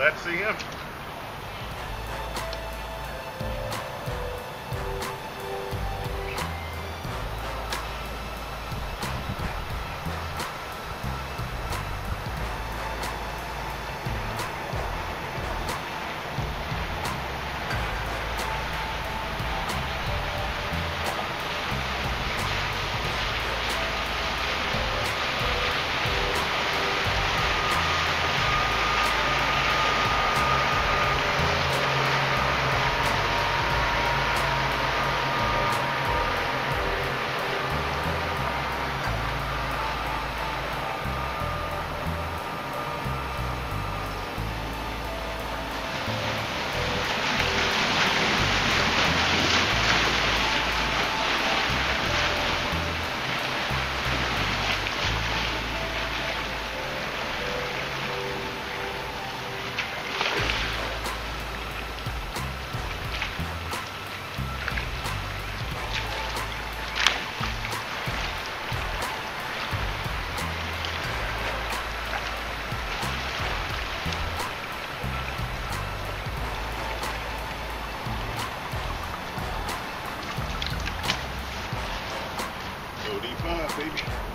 Let's see him. 45, baby.